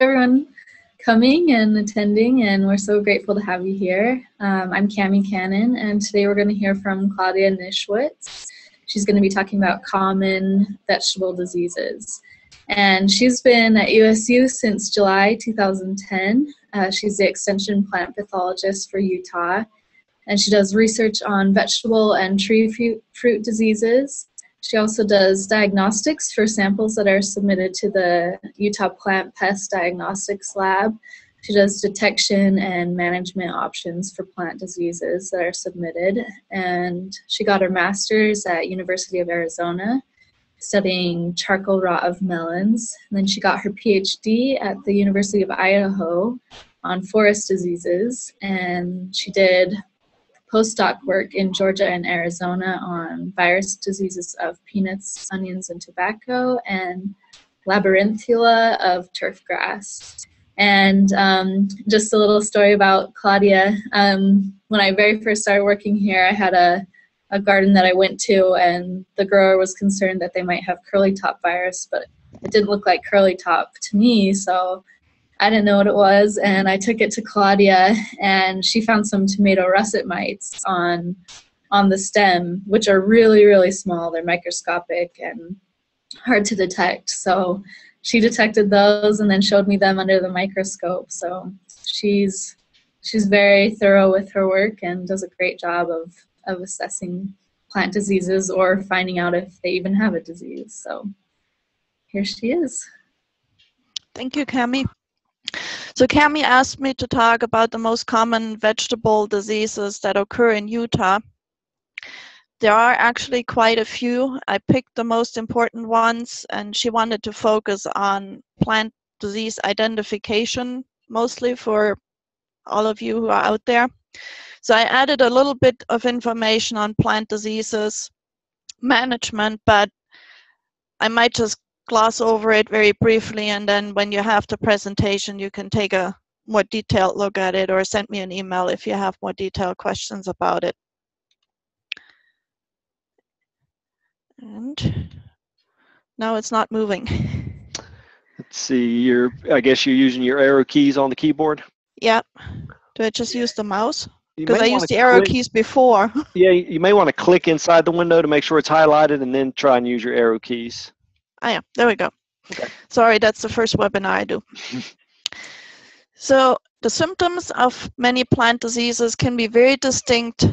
everyone coming and attending, and we're so grateful to have you here. Um, I'm Cami Cannon, and today we're going to hear from Claudia Nischwitz. She's going to be talking about common vegetable diseases. And she's been at USU since July 2010. Uh, she's the extension plant pathologist for Utah, and she does research on vegetable and tree fruit diseases. She also does diagnostics for samples that are submitted to the Utah Plant Pest Diagnostics Lab. She does detection and management options for plant diseases that are submitted. And she got her master's at University of Arizona studying charcoal rot of melons. And then she got her PhD at the University of Idaho on forest diseases. And she did postdoc work in Georgia and Arizona on virus diseases of peanuts, onions, and tobacco, and labyrinthula of turf grass. And um, just a little story about Claudia. Um, when I very first started working here, I had a, a garden that I went to, and the grower was concerned that they might have curly top virus, but it didn't look like curly top to me. So I didn't know what it was, and I took it to Claudia, and she found some tomato russet mites on on the stem, which are really really small. They're microscopic and hard to detect. So she detected those and then showed me them under the microscope. So she's she's very thorough with her work and does a great job of of assessing plant diseases or finding out if they even have a disease. So here she is. Thank you, Cami. So Cami asked me to talk about the most common vegetable diseases that occur in Utah. There are actually quite a few. I picked the most important ones, and she wanted to focus on plant disease identification, mostly for all of you who are out there. So I added a little bit of information on plant diseases management, but I might just gloss over it very briefly, and then when you have the presentation, you can take a more detailed look at it or send me an email if you have more detailed questions about it. And now it's not moving. Let's see, you're, I guess you're using your arrow keys on the keyboard? Yeah. Do I just use the mouse? Because I used the arrow click, keys before. yeah, you may want to click inside the window to make sure it's highlighted and then try and use your arrow keys. Ah, yeah, there we go. Okay. Sorry, that's the first webinar I do. so the symptoms of many plant diseases can be very distinct,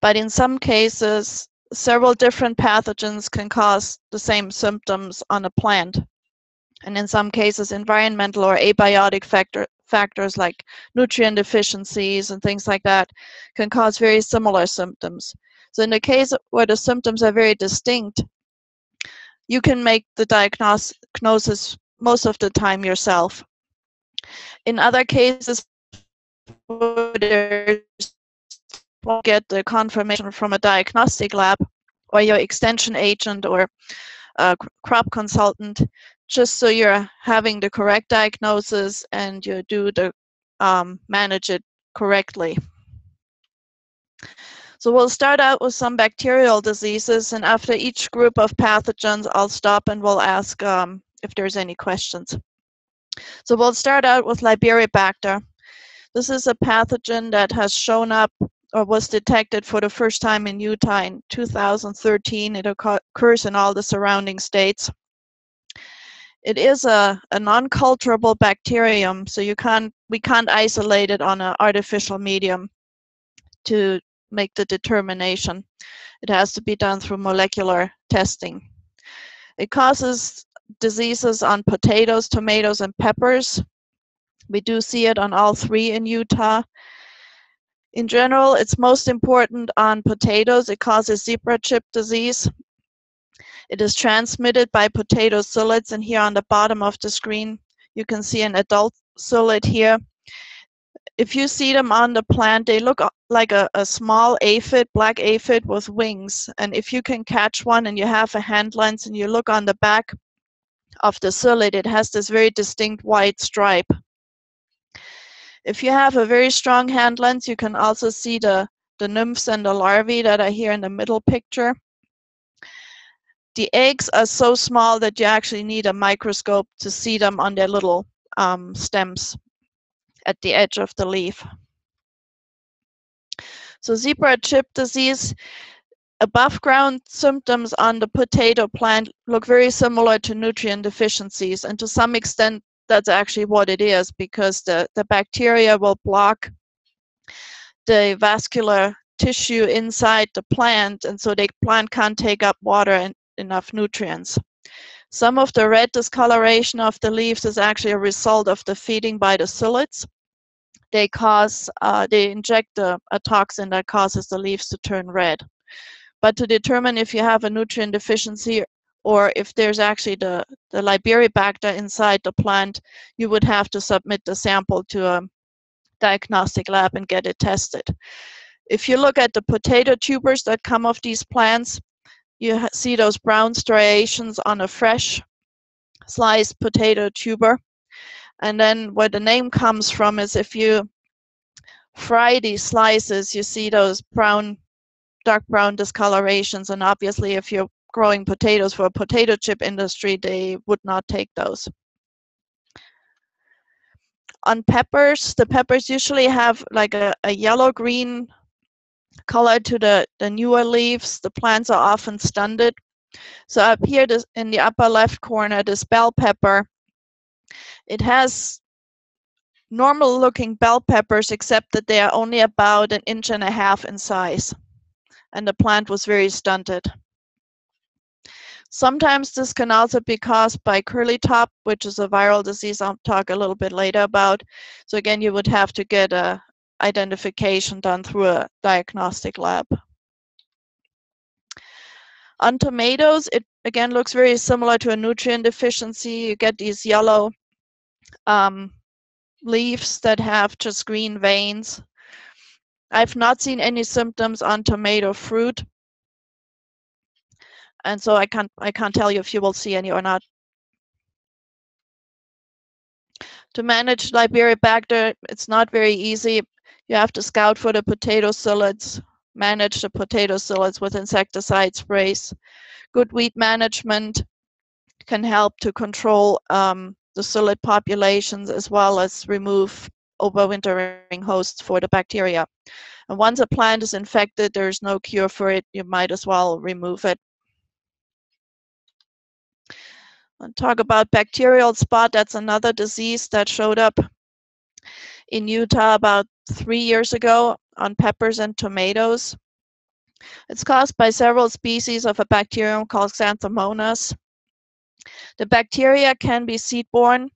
but in some cases, several different pathogens can cause the same symptoms on a plant. And in some cases, environmental or abiotic factor, factors like nutrient deficiencies and things like that can cause very similar symptoms. So in the case where the symptoms are very distinct, you can make the diagnosis most of the time yourself. In other cases, get the confirmation from a diagnostic lab or your extension agent or crop consultant, just so you're having the correct diagnosis and you do the um, manage it correctly. So we'll start out with some bacterial diseases, and after each group of pathogens, I'll stop and we'll ask um, if there's any questions. So we'll start out with Liberibacter. This is a pathogen that has shown up or was detected for the first time in Utah in 2013. It occurs in all the surrounding states. It is a, a non-culturable bacterium, so you can't we can't isolate it on an artificial medium to make the determination. It has to be done through molecular testing. It causes diseases on potatoes, tomatoes, and peppers. We do see it on all three in Utah. In general, it's most important on potatoes. It causes zebra chip disease. It is transmitted by potato psyllids, and here on the bottom of the screen, you can see an adult psyllid here if you see them on the plant, they look like a, a small aphid, black aphid with wings. And if you can catch one and you have a hand lens and you look on the back of the psyllid, it has this very distinct white stripe. If you have a very strong hand lens, you can also see the, the nymphs and the larvae that are here in the middle picture. The eggs are so small that you actually need a microscope to see them on their little um, stems at the edge of the leaf. So zebra chip disease, above ground symptoms on the potato plant look very similar to nutrient deficiencies. And to some extent, that's actually what it is because the, the bacteria will block the vascular tissue inside the plant. And so the plant can't take up water and enough nutrients. Some of the red discoloration of the leaves is actually a result of the feeding by the psyllids they cause uh, they inject a, a toxin that causes the leaves to turn red. But to determine if you have a nutrient deficiency or if there's actually the, the Liberibacter inside the plant, you would have to submit the sample to a diagnostic lab and get it tested. If you look at the potato tubers that come off these plants, you see those brown striations on a fresh sliced potato tuber. And then where the name comes from is if you fry these slices, you see those brown, dark brown discolorations. And obviously, if you're growing potatoes for a potato chip industry, they would not take those. On peppers, the peppers usually have like a, a yellow-green color to the, the newer leaves. The plants are often stunted. So up here this, in the upper left corner, this bell pepper it has normal looking bell peppers except that they are only about an inch and a half in size and the plant was very stunted. Sometimes this can also be caused by curly top, which is a viral disease I'll talk a little bit later about. So again, you would have to get a identification done through a diagnostic lab. On tomatoes, it again looks very similar to a nutrient deficiency. You get these yellow um, leaves that have just green veins. I've not seen any symptoms on tomato fruit. And so I can't I can't tell you if you will see any or not. To manage Liberibacter, it's not very easy. You have to scout for the potato psyllids, manage the potato psyllids with insecticide sprays. Good weed management can help to control um, the psyllid populations as well as remove overwintering hosts for the bacteria. And once a plant is infected, there's no cure for it. You might as well remove it. I'll talk about bacterial spot. That's another disease that showed up in Utah about three years ago on peppers and tomatoes. It's caused by several species of a bacterium called Xanthomonas. The bacteria can be seed-borne,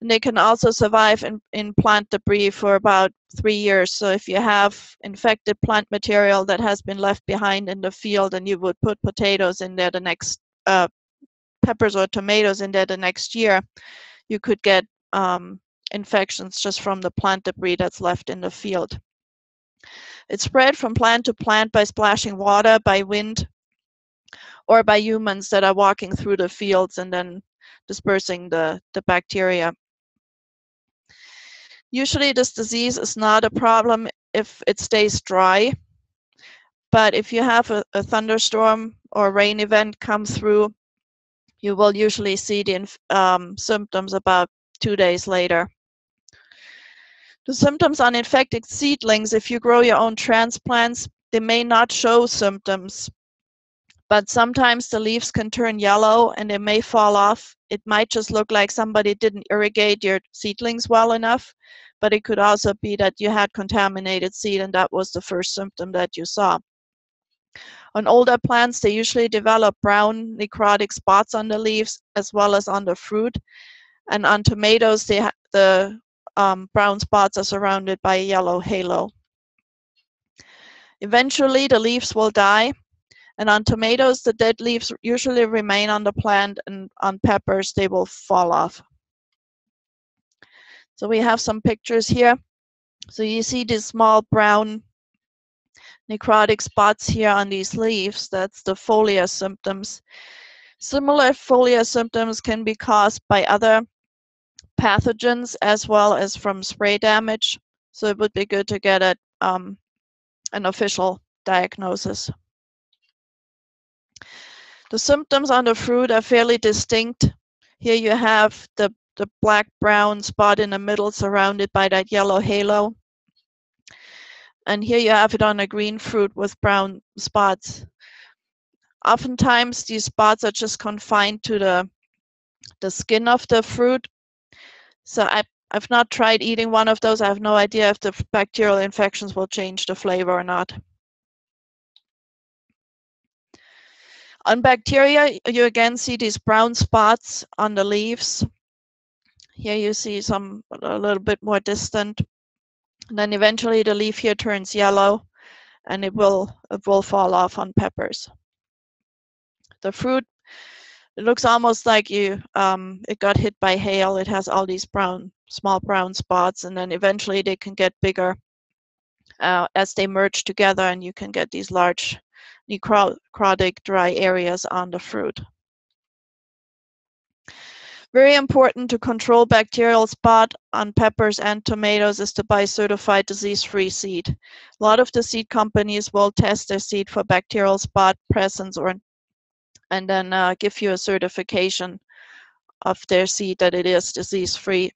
and they can also survive in, in plant debris for about three years. So if you have infected plant material that has been left behind in the field and you would put potatoes in there the next, uh, peppers or tomatoes in there the next year, you could get um, infections just from the plant debris that's left in the field. It's spread from plant to plant by splashing water, by wind, or by humans that are walking through the fields and then dispersing the, the bacteria. Usually this disease is not a problem if it stays dry, but if you have a, a thunderstorm or rain event come through, you will usually see the um, symptoms about two days later. The symptoms on infected seedlings, if you grow your own transplants, they may not show symptoms, but sometimes the leaves can turn yellow and they may fall off. It might just look like somebody didn't irrigate your seedlings well enough, but it could also be that you had contaminated seed and that was the first symptom that you saw. On older plants, they usually develop brown necrotic spots on the leaves as well as on the fruit. And on tomatoes, they the um, brown spots are surrounded by a yellow halo. Eventually, the leaves will die and on tomatoes, the dead leaves usually remain on the plant and on peppers, they will fall off. So we have some pictures here. So you see these small brown necrotic spots here on these leaves. That's the folia symptoms. Similar folia symptoms can be caused by other pathogens as well as from spray damage. So it would be good to get a, um, an official diagnosis. The symptoms on the fruit are fairly distinct. Here you have the the black brown spot in the middle surrounded by that yellow halo. And here you have it on a green fruit with brown spots. Oftentimes these spots are just confined to the, the skin of the fruit. So I, I've not tried eating one of those. I have no idea if the bacterial infections will change the flavor or not. On bacteria, you again see these brown spots on the leaves. Here you see some a little bit more distant. And then eventually the leaf here turns yellow and it will it will fall off on peppers. The fruit it looks almost like you um, it got hit by hail. It has all these brown small brown spots and then eventually they can get bigger uh, as they merge together and you can get these large necrotic dry areas on the fruit. Very important to control bacterial spot on peppers and tomatoes is to buy certified disease-free seed. A lot of the seed companies will test their seed for bacterial spot presence or and then uh, give you a certification of their seed that it is disease-free.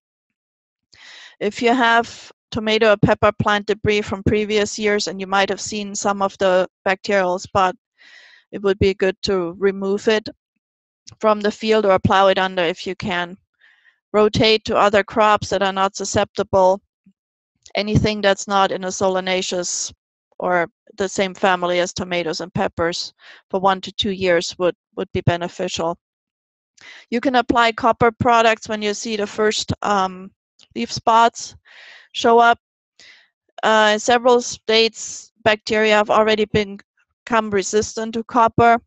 If you have tomato or pepper plant debris from previous years and you might have seen some of the bacterial spot, it would be good to remove it from the field or plow it under if you can. Rotate to other crops that are not susceptible. Anything that's not in a solanaceous or the same family as tomatoes and peppers for one to two years would, would be beneficial. You can apply copper products when you see the first um, leaf spots show up. Uh, in several states, bacteria have already been, become resistant to copper.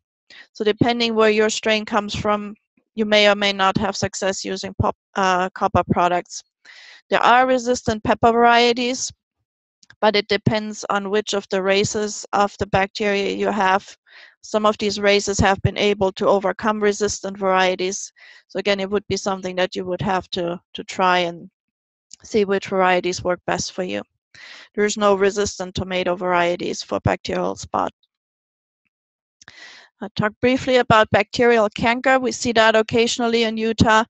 So depending where your strain comes from, you may or may not have success using pop, uh, copper products. There are resistant pepper varieties, but it depends on which of the races of the bacteria you have. Some of these races have been able to overcome resistant varieties. So again, it would be something that you would have to, to try and see which varieties work best for you. There's no resistant tomato varieties for bacterial spot. I'll talk briefly about bacterial canker. We see that occasionally in Utah.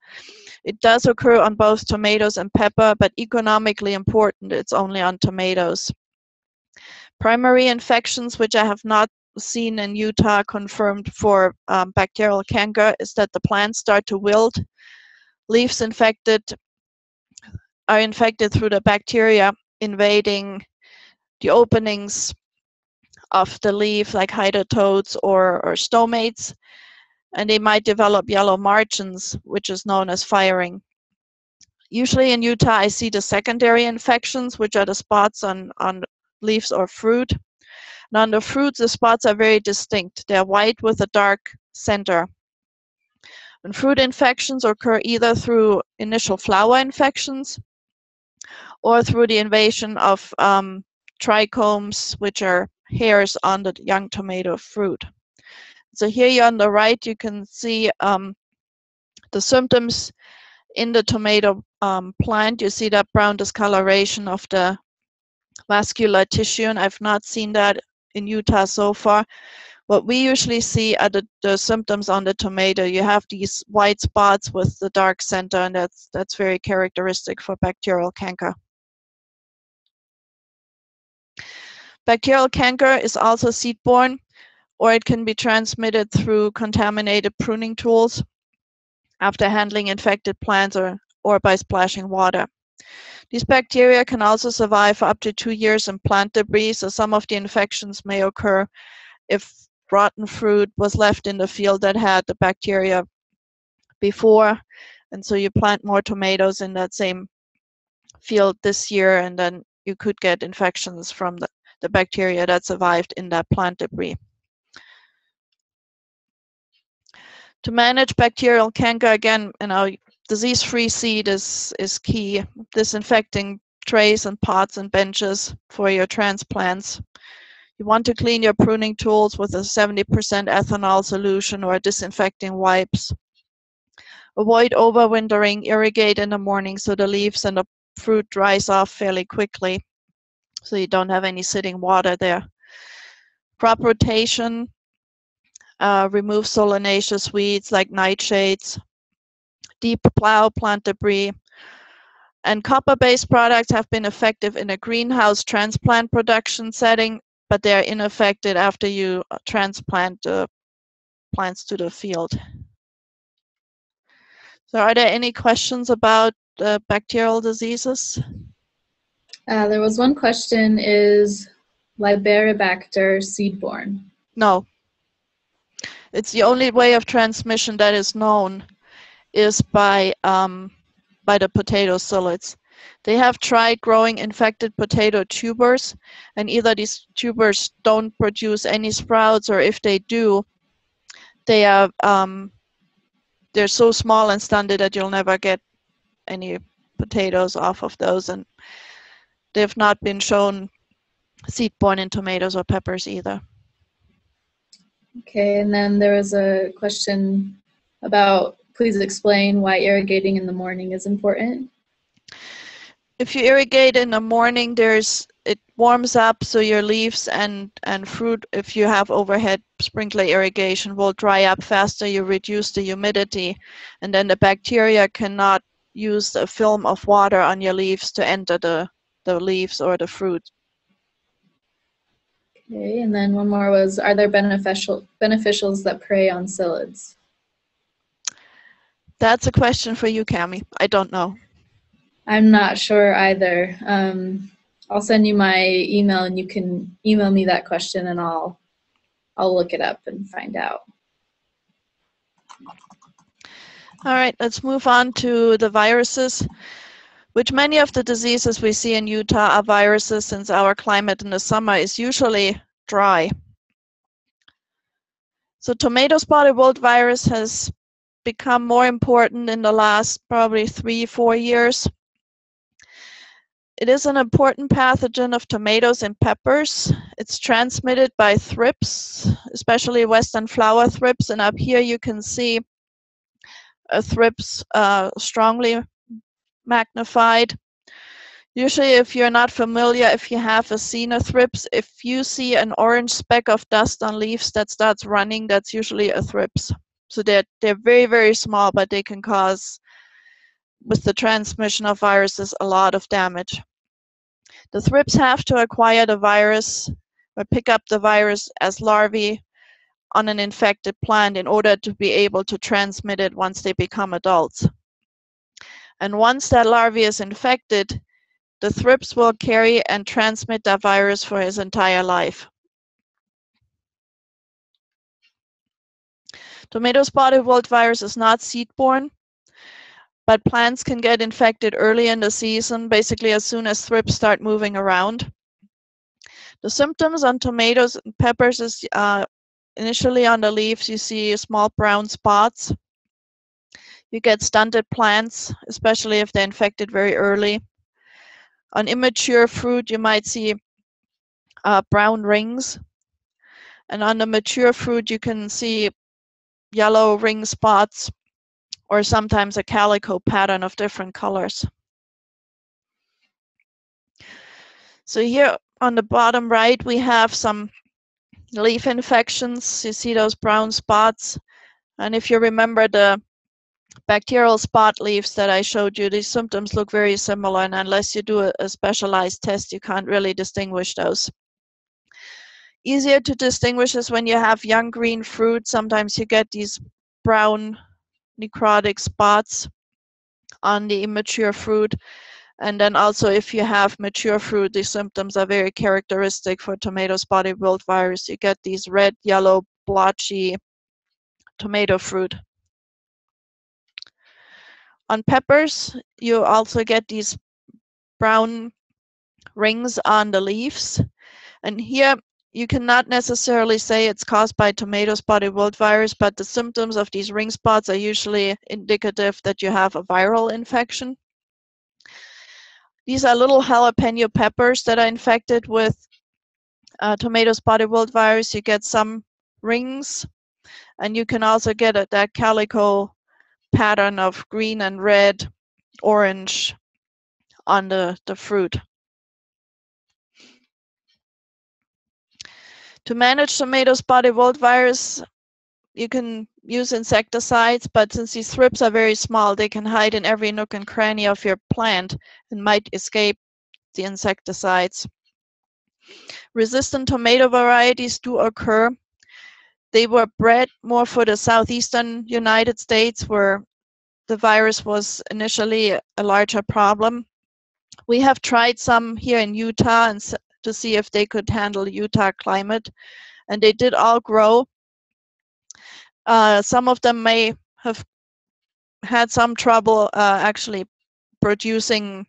It does occur on both tomatoes and pepper, but economically important, it's only on tomatoes. Primary infections, which I have not seen in Utah confirmed for um, bacterial canker, is that the plants start to wilt, leaves infected, are infected through the bacteria invading the openings of the leaf like hydathodes or, or stomates and they might develop yellow margins which is known as firing. Usually in Utah I see the secondary infections which are the spots on, on leaves or fruit. And on the fruits the spots are very distinct. They're white with a dark center. And fruit infections occur either through initial flower infections or through the invasion of um, trichomes, which are hairs on the young tomato fruit. So here on the right, you can see um, the symptoms in the tomato um, plant. You see that brown discoloration of the vascular tissue, and I've not seen that in Utah so far. What we usually see are the, the symptoms on the tomato. You have these white spots with the dark center, and that's, that's very characteristic for bacterial canker. Bacterial canker is also seed-borne, or it can be transmitted through contaminated pruning tools after handling infected plants or, or by splashing water. These bacteria can also survive for up to two years in plant debris, so some of the infections may occur if rotten fruit was left in the field that had the bacteria before, and so you plant more tomatoes in that same field this year, and then you could get infections from the, the bacteria that survived in that plant debris. To manage bacterial canker, again, you know, disease-free seed is, is key. Disinfecting trays and pots and benches for your transplants. You want to clean your pruning tools with a 70% ethanol solution or disinfecting wipes. Avoid overwintering, irrigate in the morning so the leaves and the fruit dries off fairly quickly so you don't have any sitting water there. Crop rotation, uh, remove solanaceous weeds like nightshades, deep plow, plant debris. And copper-based products have been effective in a greenhouse transplant production setting, but they are ineffective after you uh, transplant the plants to the field. So are there any questions about uh, bacterial diseases? Uh, there was one question, is Liberibacter seed-borne? No. It's the only way of transmission that is known is by um, by the potato psyllids. They have tried growing infected potato tubers, and either these tubers don't produce any sprouts, or if they do, they are um, they're so small and stunted that you'll never get any potatoes off of those and they've not been shown seed borne in tomatoes or peppers either. Okay, and then there was a question about please explain why irrigating in the morning is important. If you irrigate in the morning, there's it warms up so your leaves and and fruit if you have overhead sprinkler irrigation will dry up faster you reduce the humidity and then the bacteria cannot use a film of water on your leaves to enter the the leaves or the fruit. Okay and then one more was are there beneficial beneficials that prey on psyllids? That's a question for you cami. I don't know. I'm not sure either. Um, I'll send you my email and you can email me that question and I'll I'll look it up and find out. All right, let's move on to the viruses, which many of the diseases we see in Utah are viruses since our climate in the summer is usually dry. So tomato spotted wilt virus has become more important in the last probably three, four years. It is an important pathogen of tomatoes and peppers. It's transmitted by thrips, especially western flower thrips. And up here you can see a thrips uh, strongly magnified. Usually, if you're not familiar, if you have a seen a thrips, if you see an orange speck of dust on leaves that starts running, that's usually a thrips. So they're, they're very, very small, but they can cause with the transmission of viruses a lot of damage. The thrips have to acquire the virus or pick up the virus as larvae on an infected plant in order to be able to transmit it once they become adults. And once that larvae is infected, the thrips will carry and transmit that virus for his entire life. Tomato spotted wilt virus is not seed-borne, but plants can get infected early in the season, basically as soon as thrips start moving around. The symptoms on tomatoes and peppers is uh, initially on the leaves you see small brown spots. You get stunted plants, especially if they're infected very early. On immature fruit, you might see uh, brown rings. And on the mature fruit, you can see yellow ring spots or sometimes a calico pattern of different colors. So here on the bottom right, we have some leaf infections. You see those brown spots. And if you remember the bacterial spot leaves that I showed you, these symptoms look very similar. And unless you do a, a specialized test, you can't really distinguish those. Easier to distinguish is when you have young green fruit. Sometimes you get these brown necrotic spots on the immature fruit. And then also if you have mature fruit, these symptoms are very characteristic for tomato spotted wilt virus. You get these red, yellow, blotchy tomato fruit. On peppers, you also get these brown rings on the leaves. And here you cannot necessarily say it's caused by tomato spotted wilt virus, but the symptoms of these ring spots are usually indicative that you have a viral infection. These are little jalapeno peppers that are infected with uh, tomato spotted wilt virus. You get some rings, and you can also get a, that calico pattern of green and red, orange on the, the fruit. To manage tomato spotted wilt virus, you can use insecticides, but since these thrips are very small, they can hide in every nook and cranny of your plant and might escape the insecticides. Resistant tomato varieties do occur. They were bred more for the southeastern United States where the virus was initially a larger problem. We have tried some here in Utah and to see if they could handle Utah climate, and they did all grow. Uh, some of them may have had some trouble uh, actually producing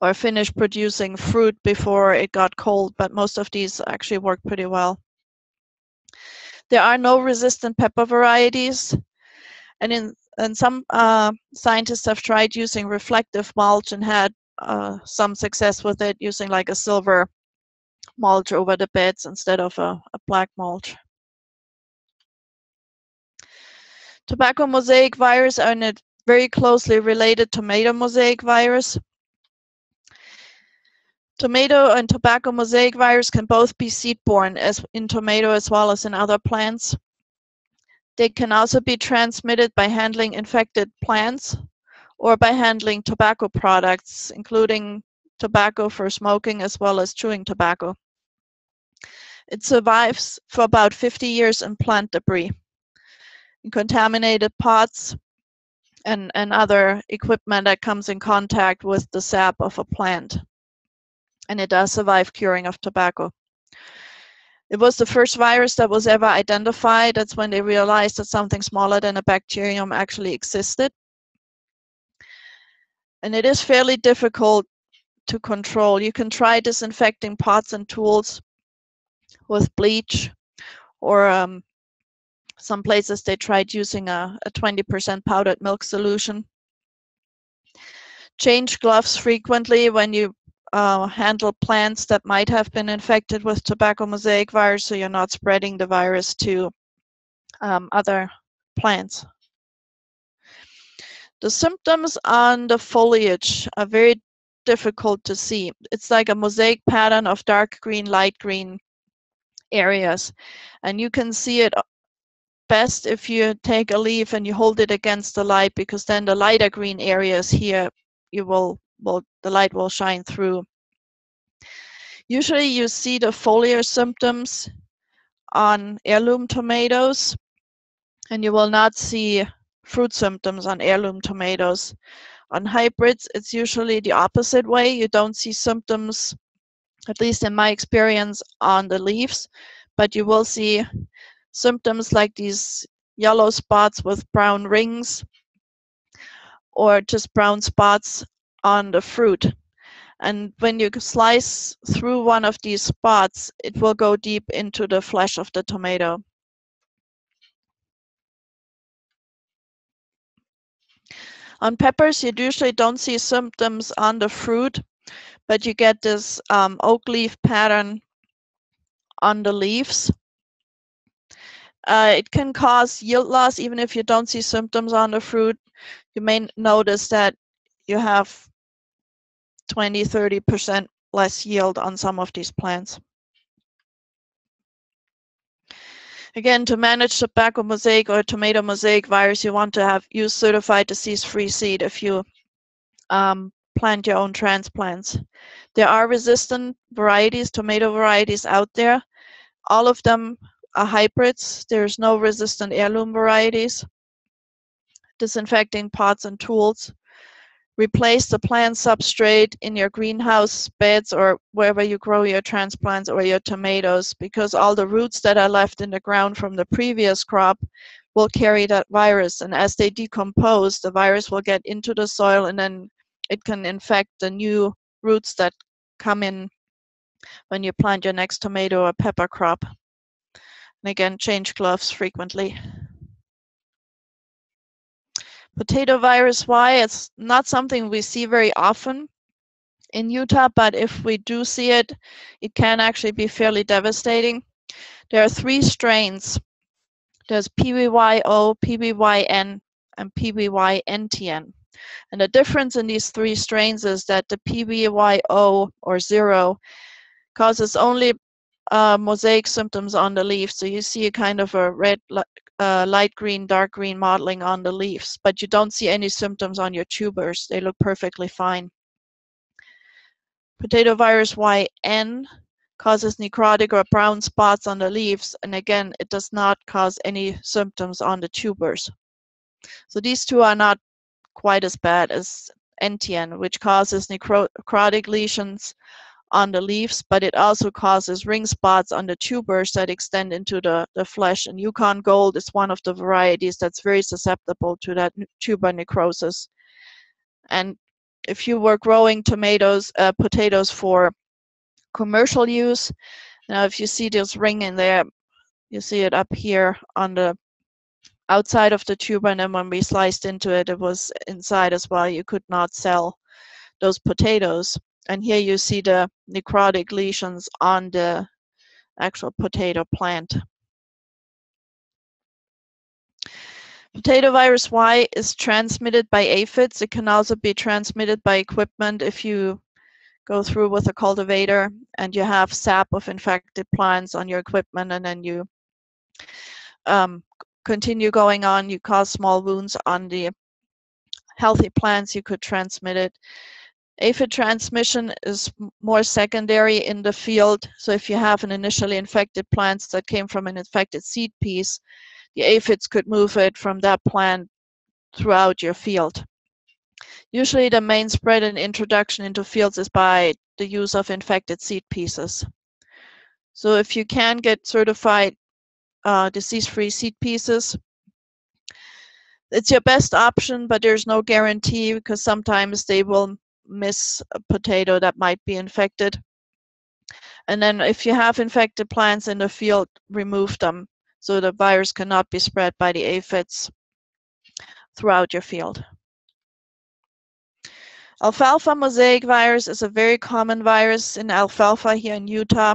or finish producing fruit before it got cold, but most of these actually worked pretty well. There are no resistant pepper varieties, and in and some uh, scientists have tried using reflective mulch and had uh, some success with it using like a silver mulch over the beds instead of a, a black mulch. Tobacco mosaic virus are a very closely related tomato mosaic virus. Tomato and tobacco mosaic virus can both be seed-borne as in tomato as well as in other plants. They can also be transmitted by handling infected plants or by handling tobacco products, including tobacco for smoking as well as chewing tobacco. It survives for about 50 years in plant debris, in contaminated pots, and, and other equipment that comes in contact with the sap of a plant. And it does survive curing of tobacco. It was the first virus that was ever identified. That's when they realized that something smaller than a bacterium actually existed and it is fairly difficult to control. You can try disinfecting pots and tools with bleach or um, some places they tried using a 20% powdered milk solution. Change gloves frequently when you uh, handle plants that might have been infected with tobacco mosaic virus so you're not spreading the virus to um, other plants. The symptoms on the foliage are very difficult to see. It's like a mosaic pattern of dark green, light green areas. And you can see it best if you take a leaf and you hold it against the light because then the lighter green areas here, you will, will the light will shine through. Usually you see the foliar symptoms on heirloom tomatoes and you will not see fruit symptoms on heirloom tomatoes. On hybrids, it's usually the opposite way. You don't see symptoms, at least in my experience, on the leaves, but you will see symptoms like these yellow spots with brown rings or just brown spots on the fruit. And when you slice through one of these spots, it will go deep into the flesh of the tomato. On peppers, you usually don't see symptoms on the fruit, but you get this um, oak leaf pattern on the leaves. Uh, it can cause yield loss even if you don't see symptoms on the fruit. You may notice that you have 20, 30% less yield on some of these plants. Again, to manage tobacco mosaic or tomato mosaic virus, you want to have use certified disease-free seed if you um, plant your own transplants. There are resistant varieties, tomato varieties out there. All of them are hybrids. There's no resistant heirloom varieties. Disinfecting pots and tools replace the plant substrate in your greenhouse beds or wherever you grow your transplants or your tomatoes because all the roots that are left in the ground from the previous crop will carry that virus. And as they decompose the virus will get into the soil and then it can infect the new roots that come in when you plant your next tomato or pepper crop. And again change gloves frequently Potato virus Y, it's not something we see very often in Utah, but if we do see it, it can actually be fairly devastating. There are three strains. There's PVYO, PVYN, and PVYNTN. And the difference in these three strains is that the PVYO or zero causes only uh, mosaic symptoms on the leaf. So you see a kind of a red uh, light green, dark green mottling on the leaves, but you don't see any symptoms on your tubers. They look perfectly fine. Potato virus YN causes necrotic or brown spots on the leaves, and again, it does not cause any symptoms on the tubers. So these two are not quite as bad as NTN, which causes necrotic lesions on the leaves, but it also causes ring spots on the tubers that extend into the, the flesh. And Yukon Gold is one of the varieties that's very susceptible to that tuber necrosis. And if you were growing tomatoes, uh, potatoes for commercial use, now if you see this ring in there, you see it up here on the outside of the tuber, and then when we sliced into it, it was inside as well. You could not sell those potatoes. And here you see the necrotic lesions on the actual potato plant. Potato virus Y is transmitted by aphids. It can also be transmitted by equipment if you go through with a cultivator and you have sap of infected plants on your equipment and then you um, continue going on, you cause small wounds on the healthy plants, you could transmit it. Aphid transmission is more secondary in the field. So if you have an initially infected plant that came from an infected seed piece, the aphids could move it from that plant throughout your field. Usually the main spread and introduction into fields is by the use of infected seed pieces. So if you can get certified uh, disease-free seed pieces, it's your best option, but there's no guarantee because sometimes they will miss a potato that might be infected. And then if you have infected plants in the field, remove them so the virus cannot be spread by the aphids throughout your field. Alfalfa mosaic virus is a very common virus in alfalfa here in Utah.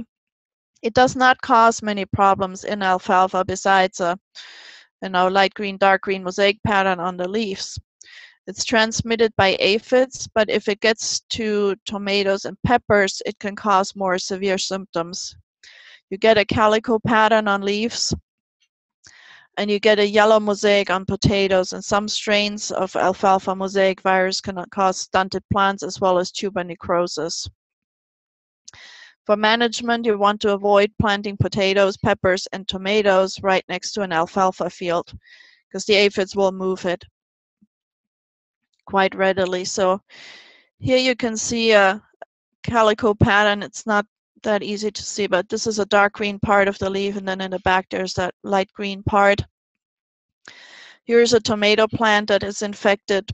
It does not cause many problems in alfalfa besides a you know, light green, dark green mosaic pattern on the leaves. It's transmitted by aphids, but if it gets to tomatoes and peppers, it can cause more severe symptoms. You get a calico pattern on leaves, and you get a yellow mosaic on potatoes, and some strains of alfalfa mosaic virus can cause stunted plants as well as tuber necrosis. For management, you want to avoid planting potatoes, peppers, and tomatoes right next to an alfalfa field because the aphids will move it quite readily. So here you can see a calico pattern. It's not that easy to see, but this is a dark green part of the leaf, and then in the back there's that light green part. Here's a tomato plant that is infected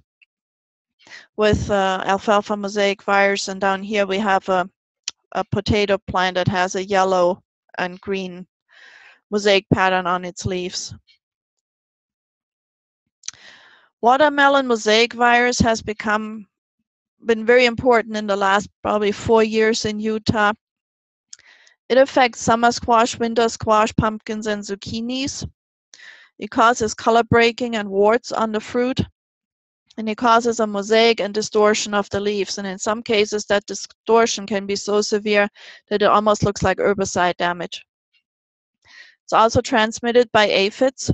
with uh, alfalfa mosaic virus, and down here we have a, a potato plant that has a yellow and green mosaic pattern on its leaves. Watermelon mosaic virus has become been very important in the last probably four years in Utah. It affects summer squash, winter squash, pumpkins, and zucchinis. It causes color breaking and warts on the fruit. And it causes a mosaic and distortion of the leaves. And in some cases, that distortion can be so severe that it almost looks like herbicide damage. It's also transmitted by aphids.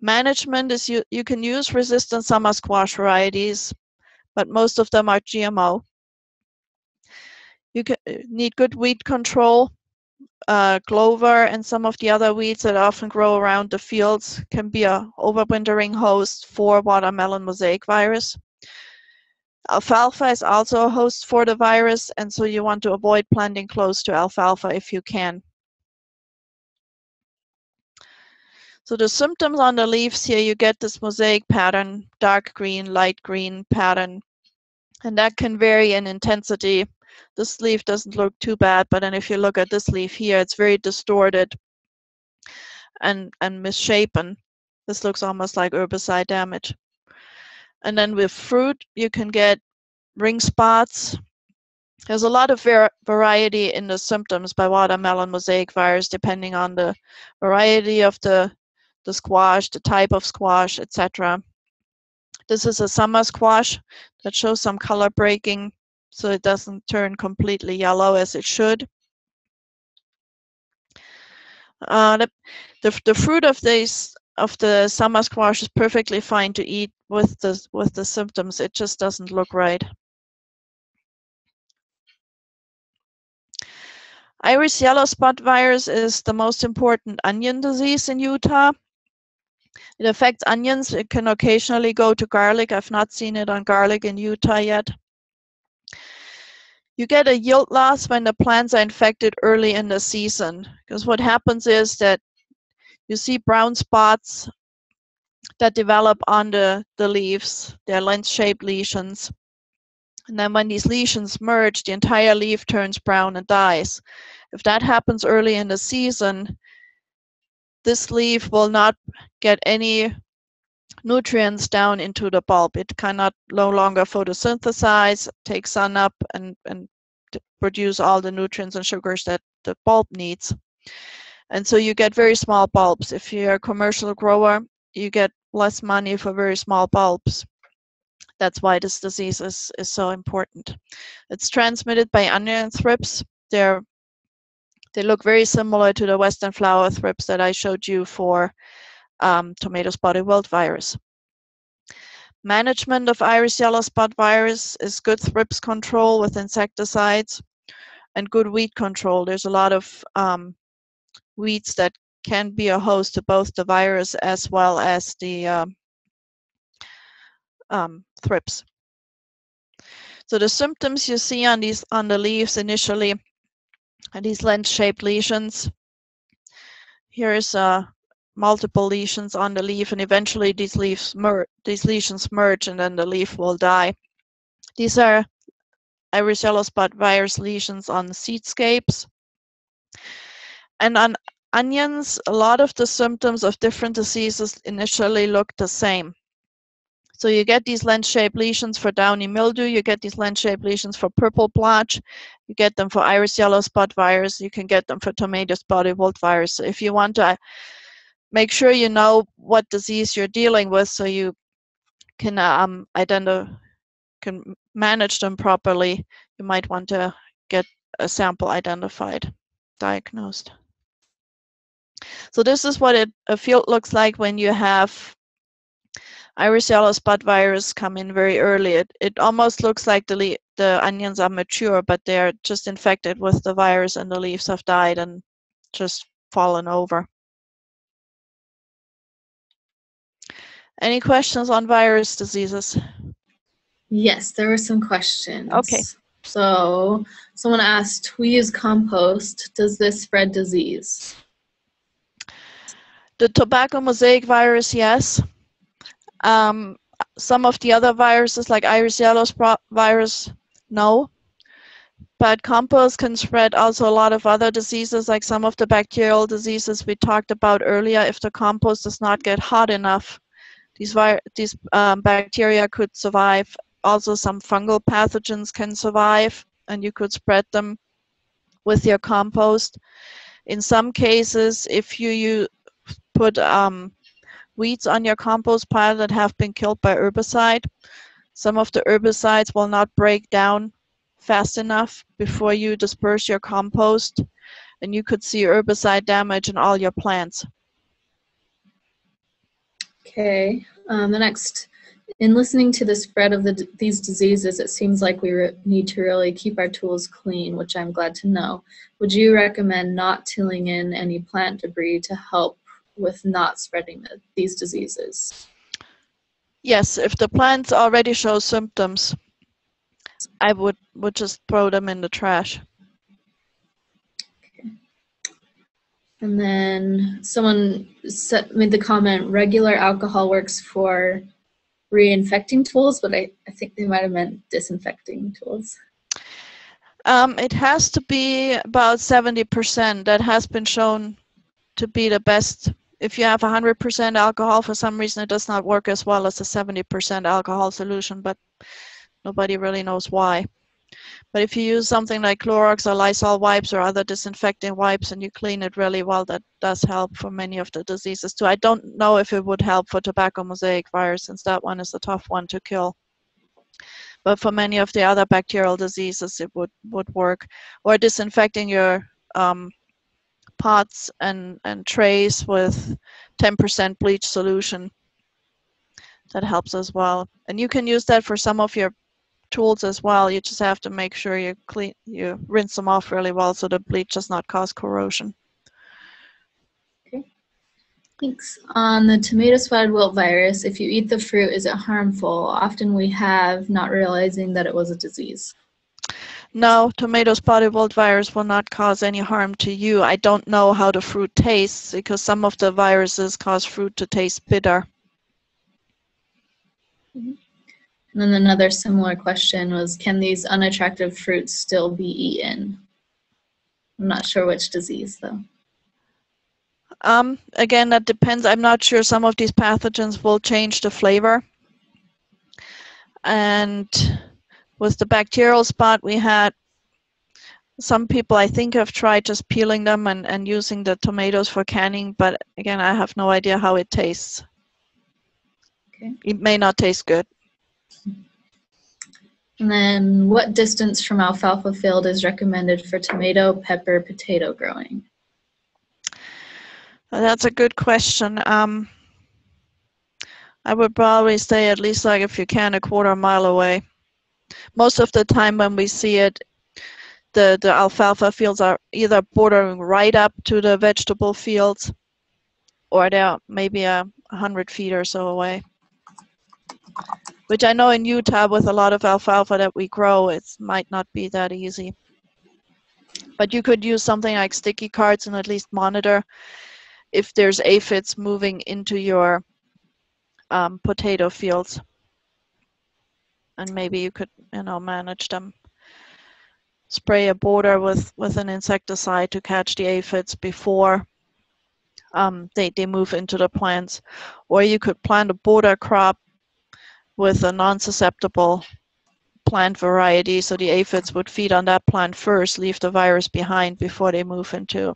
Management is you, you can use resistant summer squash varieties, but most of them are GMO. You can, need good weed control. Uh, clover and some of the other weeds that often grow around the fields can be a overwintering host for watermelon mosaic virus. Alfalfa is also a host for the virus, and so you want to avoid planting close to alfalfa if you can. So the symptoms on the leaves here, you get this mosaic pattern, dark green, light green pattern, and that can vary in intensity. This leaf doesn't look too bad, but then if you look at this leaf here, it's very distorted and, and misshapen. This looks almost like herbicide damage. And then with fruit, you can get ring spots. There's a lot of var variety in the symptoms by watermelon mosaic virus, depending on the variety of the the squash, the type of squash, etc. This is a summer squash that shows some color breaking so it doesn't turn completely yellow as it should. Uh, the, the, the fruit of this of the summer squash is perfectly fine to eat with the with the symptoms. It just doesn't look right. Iris yellow spot virus is the most important onion disease in Utah. It affects onions. It can occasionally go to garlic. I've not seen it on garlic in Utah yet. You get a yield loss when the plants are infected early in the season because what happens is that you see brown spots that develop on the, the leaves. They're lens-shaped lesions. And then when these lesions merge, the entire leaf turns brown and dies. If that happens early in the season, this leaf will not get any nutrients down into the bulb. It cannot no longer photosynthesize, take sun up, and, and produce all the nutrients and sugars that the bulb needs. And so you get very small bulbs. If you're a commercial grower, you get less money for very small bulbs. That's why this disease is, is so important. It's transmitted by onion thrips. They're they look very similar to the western flower thrips that I showed you for um, tomato spotted wilt virus. Management of Iris yellow spot virus is good thrips control with insecticides and good weed control. There's a lot of um, weeds that can be a host to both the virus as well as the um, um, thrips. So the symptoms you see on these on the leaves initially are these lens-shaped lesions. Here's uh, multiple lesions on the leaf, and eventually these leaves mer these lesions merge, and then the leaf will die. These are yellow spot virus lesions on seedscapes. And on onions, a lot of the symptoms of different diseases initially look the same. So you get these lens-shaped lesions for downy mildew, you get these lens-shaped lesions for purple blotch, you get them for iris yellow spot virus, you can get them for tomato spotted wilt virus. So if you want to make sure you know what disease you're dealing with so you can um, identify, can manage them properly, you might want to get a sample identified, diagnosed. So this is what it, a field looks like when you have Iris yellow spot virus come in very early. It, it almost looks like the, the onions are mature, but they're just infected with the virus and the leaves have died and just fallen over. Any questions on virus diseases? Yes, there were some questions. Okay. So someone asked, we use compost. Does this spread disease? The tobacco mosaic virus, yes. Um, some of the other viruses, like Iris yellow virus, no. But compost can spread also a lot of other diseases, like some of the bacterial diseases we talked about earlier. If the compost does not get hot enough, these, these um, bacteria could survive. Also, some fungal pathogens can survive, and you could spread them with your compost. In some cases, if you, you put um, weeds on your compost pile that have been killed by herbicide. Some of the herbicides will not break down fast enough before you disperse your compost and you could see herbicide damage in all your plants. Okay, um, the next, in listening to the spread of the, these diseases, it seems like we need to really keep our tools clean, which I'm glad to know. Would you recommend not tilling in any plant debris to help with not spreading the, these diseases? Yes, if the plants already show symptoms, I would, would just throw them in the trash. And then someone set, made the comment, regular alcohol works for reinfecting tools, but I, I think they might have meant disinfecting tools. Um, it has to be about 70%. That has been shown to be the best if you have 100% alcohol, for some reason it does not work as well as a 70% alcohol solution, but nobody really knows why. But if you use something like Clorox or Lysol wipes or other disinfecting wipes and you clean it really well, that does help for many of the diseases too. I don't know if it would help for tobacco mosaic virus since that one is a tough one to kill. But for many of the other bacterial diseases, it would, would work. Or disinfecting your um, pots and, and trays with 10% bleach solution. That helps as well. And you can use that for some of your tools as well. You just have to make sure you clean, you rinse them off really well so the bleach does not cause corrosion. Thanks. On the tomato spotted wilt virus, if you eat the fruit, is it harmful? Often we have not realizing that it was a disease. No, tomato spotted wilt virus will not cause any harm to you. I don't know how the fruit tastes because some of the viruses cause fruit to taste bitter. Mm-hmm. And then another similar question was, can these unattractive fruits still be eaten? I'm not sure which disease though. Um, again, that depends. I'm not sure some of these pathogens will change the flavor. And with the bacterial spot, we had some people I think have tried just peeling them and, and using the tomatoes for canning, but again, I have no idea how it tastes. Okay. It may not taste good. And then what distance from alfalfa field is recommended for tomato, pepper, potato growing? That's a good question. Um, I would probably say at least like if you can a quarter mile away. Most of the time when we see it, the, the alfalfa fields are either bordering right up to the vegetable fields or they're maybe a hundred feet or so away. Which I know in Utah with a lot of alfalfa that we grow, it might not be that easy. But you could use something like sticky cards and at least monitor if there's aphids moving into your um, potato fields. And maybe you could, you know, manage them. Spray a border with, with an insecticide to catch the aphids before um, they, they move into the plants. Or you could plant a border crop with a non-susceptible plant variety so the aphids would feed on that plant first, leave the virus behind before they move into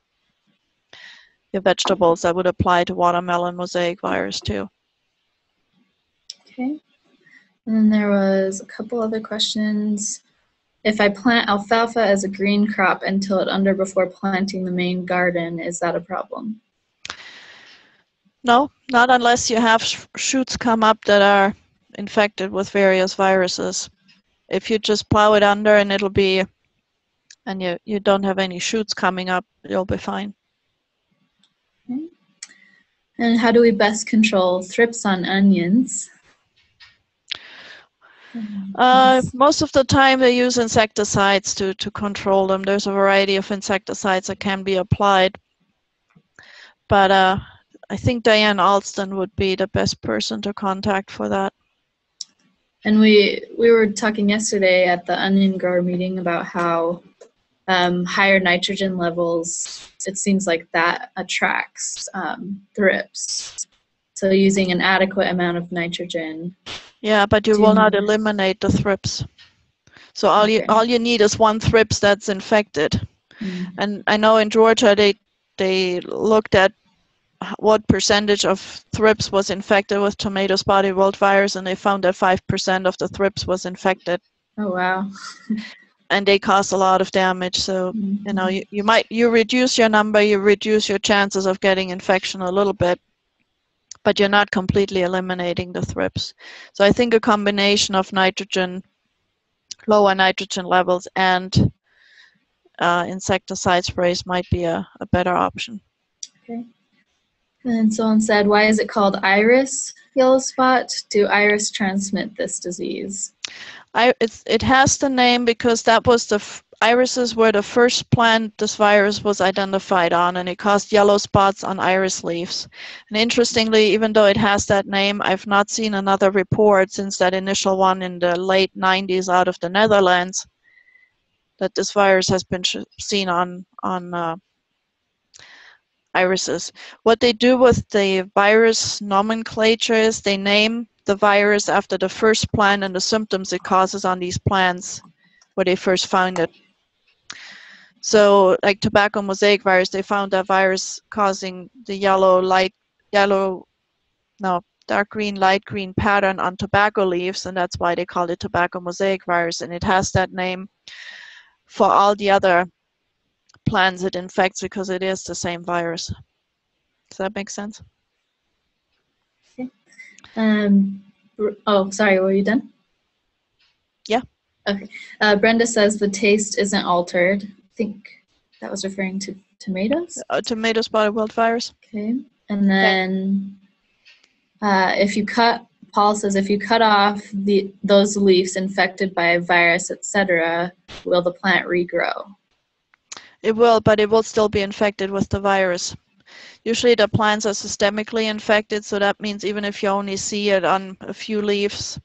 your vegetables that would apply to watermelon mosaic virus too. Okay. And then there was a couple other questions. If I plant alfalfa as a green crop and till it under before planting the main garden, is that a problem? No, not unless you have sh shoots come up that are infected with various viruses. If you just plow it under and it'll be, and you, you don't have any shoots coming up, you'll be fine. And how do we best control thrips on onions? Uh, most of the time they use insecticides to, to control them. There's a variety of insecticides that can be applied. But uh, I think Diane Alston would be the best person to contact for that. And we we were talking yesterday at the onion grower meeting about how um, higher nitrogen levels, it seems like that attracts um, thrips. So using an adequate amount of nitrogen. Yeah, but you will not eliminate the thrips. So all you all you need is one thrips that's infected. Mm. And I know in Georgia they they looked at what percentage of thrips was infected with tomato spotted wilt virus, and they found that five percent of the thrips was infected, Oh wow. and they caused a lot of damage. So you know you, you might you reduce your number, you reduce your chances of getting infection a little bit, but you're not completely eliminating the thrips. So I think a combination of nitrogen, lower nitrogen levels, and uh, insecticide sprays might be a, a better option. Okay. And someone said, why is it called iris yellow spot? Do iris transmit this disease? I, it's, it has the name because that was the f- irises were the first plant this virus was identified on, and it caused yellow spots on iris leaves. And interestingly, even though it has that name, I've not seen another report since that initial one in the late 90s out of the Netherlands that this virus has been sh- seen on on uh, irises. What they do with the virus nomenclature is they name the virus after the first plant and the symptoms it causes on these plants where they first found it. So, like tobacco mosaic virus, they found that virus causing the yellow, light, yellow, no, dark green, light green pattern on tobacco leaves, and that's why they call it tobacco mosaic virus. And it has that name for all the other plants it infects because it is the same virus. Does that make sense? Um, oh, sorry, were you done? Yeah. Okay. Uh, Brenda says the taste isn't altered. I think that was referring to tomatoes. Uh, tomato spotted wilt virus. Okay. And then uh, if you cut, Paul says, if you cut off the those leaves infected by a virus, etc., will the plant regrow? It will, but it will still be infected with the virus. Usually the plants are systemically infected, so that means even if you only see it on a few leaves,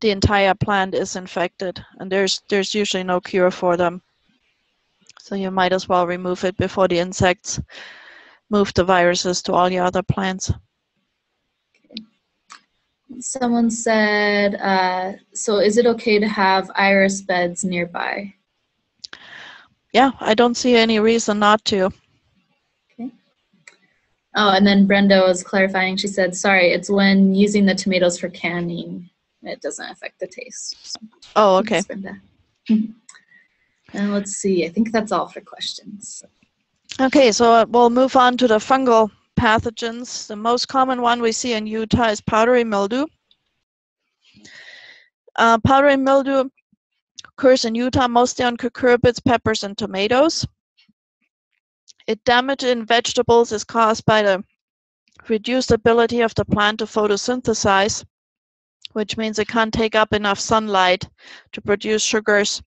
the entire plant is infected, and there's there's usually no cure for them. So you might as well remove it before the insects move the viruses to all your other plants. Someone said, uh, so is it okay to have iris beds nearby? Yeah, I don't see any reason not to. Oh, and then Brenda was clarifying. She said, sorry, it's when using the tomatoes for canning, it doesn't affect the taste. So, Oh, okay. Brenda. and let's see, I think that's all for questions. Okay, so we'll move on to the fungal pathogens. The most common one we see in Utah is powdery mildew. Uh, powdery mildew occurs in Utah mostly on cucurbits, peppers, and tomatoes. It damage in vegetables is caused by the reduced ability of the plant to photosynthesize, which means it can't take up enough sunlight to produce sugars